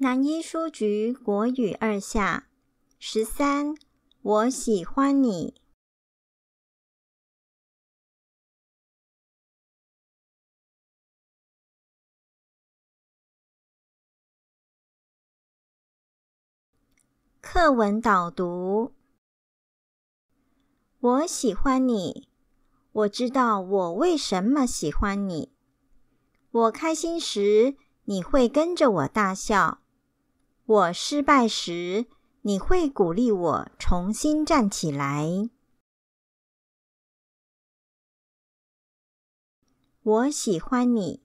南一书局国语二下十三，我喜欢你。课文导读：我喜欢你，我知道我为什么喜欢你。我开心时，你会跟着我大笑；我失败时，你会鼓励我重新站起来。我喜欢你。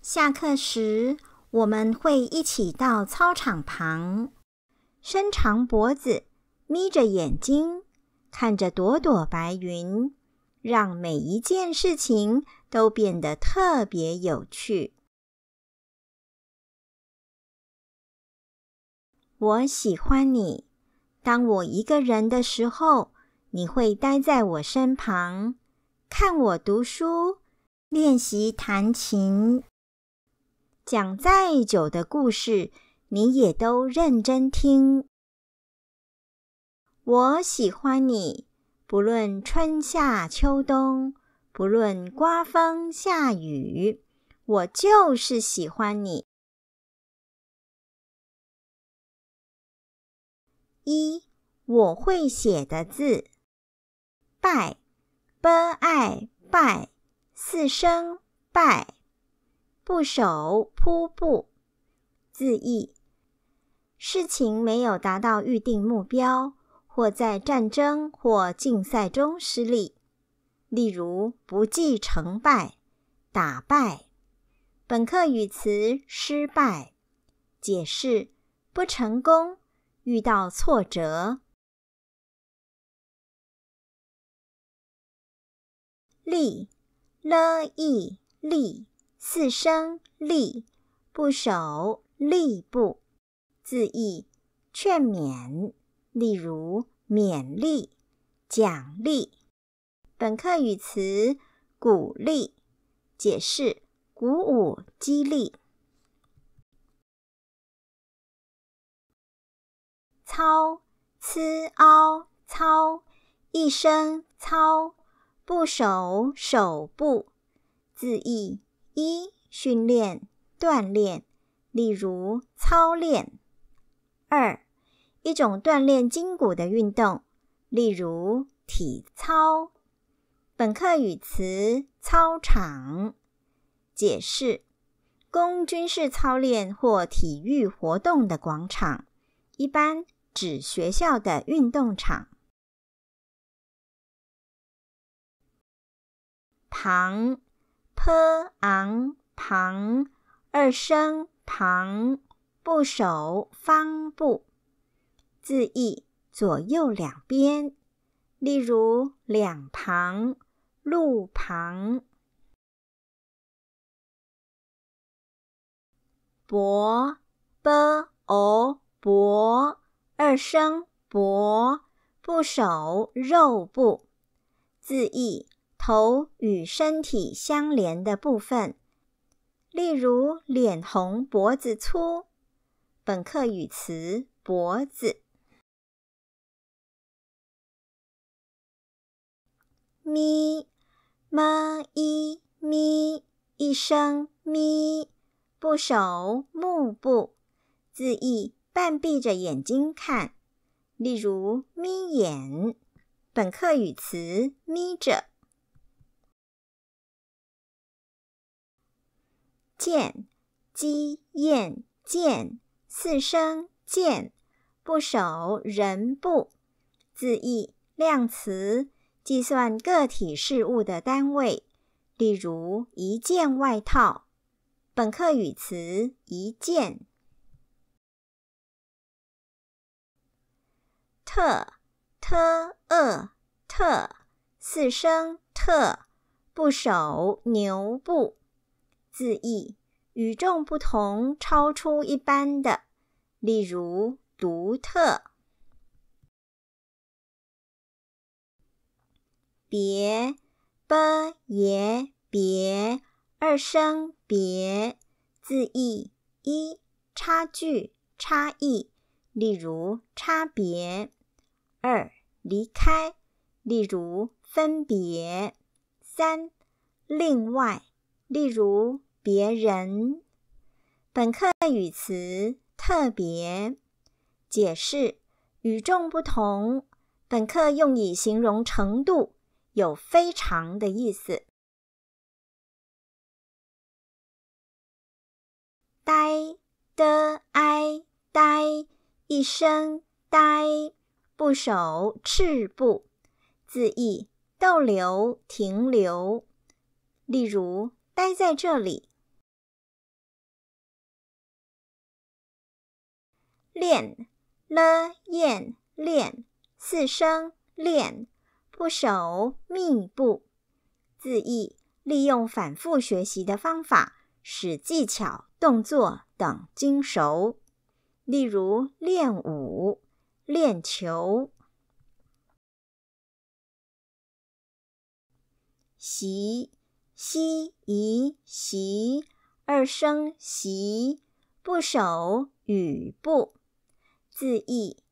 下课时，我们会一起到操场旁，伸长脖子，眯着眼睛，看着朵朵白云，让每一件事情。都变得特别有趣。我喜欢你。当我一个人的时候，你会待在我身旁，看我读书，练习弹琴，讲再久的故事，你也都认真听。我喜欢你，不论春夏秋冬。不论刮风下雨，我就是喜欢你。一我会写的字：拜，b i 拜，四声拜，部首瀑布。字义：事情没有达到预定目标，或在战争或竞赛中失利。例如，不计成败，打败。本课语词失败，解释不成功，遇到挫折。立，l i 立，四声立，部首立部。字义劝勉，例如勉励、奖励。本课语词鼓励，解释鼓舞、激励。操，c a 操，一声操，部首手部。字义一训练、锻炼，例如操练。二一种锻炼筋骨的运动，例如体操。本课语词：操场。解释：供军事操练或体育活动的广场，一般指学校的运动场。旁，p ang 旁，二声旁，部首方部。字义：左右两边。例如两旁。路旁，脖，b o 脖，二声脖，部首肉部，字义头与身体相连的部分。例如脸红脖子粗。本课语词脖子。咪。么一咪一声咪，部首目部，字义半闭着眼睛看。例如眯眼。本课语词眯着。见鸡燕见四声见，部首人部，字义量词。计算个体事物的单位，例如一件外套。本课语词一件。特 t e 特四声特，部首牛部，字义与众不同、超出一般的，例如独特。别，b 也别，二声别，字义一差距、差异，例如差别；二、离开，例如分别；三、另外，例如别人。本课语词特别解释与众不同。本课用以形容程度，有非常的意思。呆的哀呆，一声呆，部首赤部，字义逗留、停留。例如，待在这里。练了燕练，四声练，部首密部，字义利用反复学习的方法，使技巧。动作等精熟，例如练舞、练球。习西宜习，二声习，部首语部，字义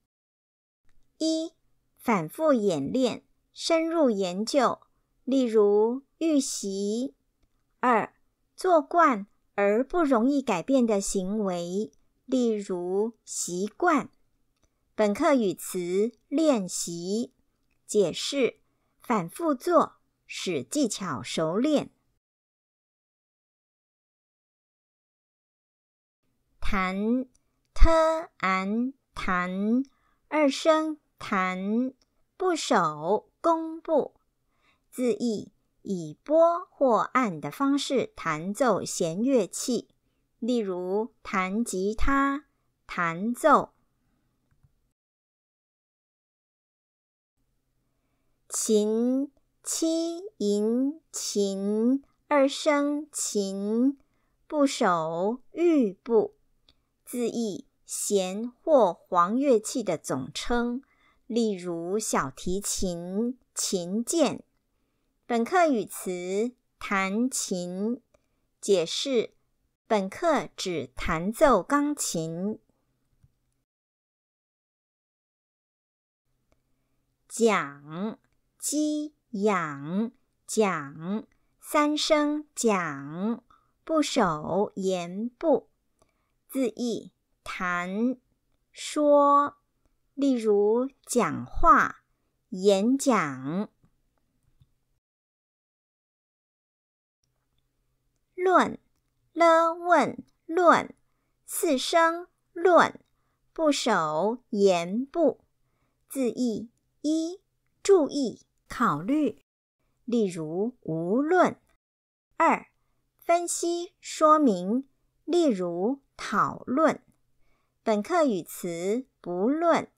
一反复演练、深入研究，例如预习；二做惯。而不容易改变的行为，例如习惯。本课语词练习解释：反复做，使技巧熟练。弹，t an 弹，二声弹，部首弓部，字义。以拨或按的方式弹奏弦乐器，例如弹吉他、弹奏。琴，七吟琴，二声琴，部首玉部，字义弦或簧乐器的总称，例如小提琴、琴键。本课语词弹琴解释：本课指弹奏钢琴。讲鸡养讲三声讲部首言部，字义谈说，例如讲话、演讲。论了问论四声论部首言部字义一注意。考虑，例如无论二分析说明，例如讨论。本课语词不论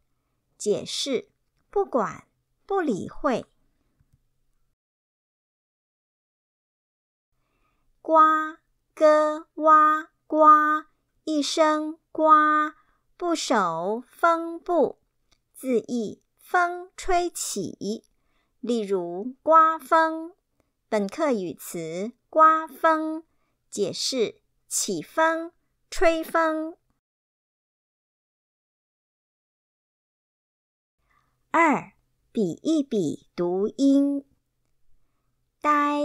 解释不管不理会。呱咯哇呱，一声呱，部首风部，字义风吹起。例如刮风。本课语词刮风解释起风、吹风。二比一比读音，呆。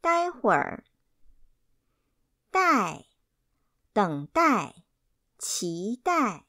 待会儿，待，等待，期待。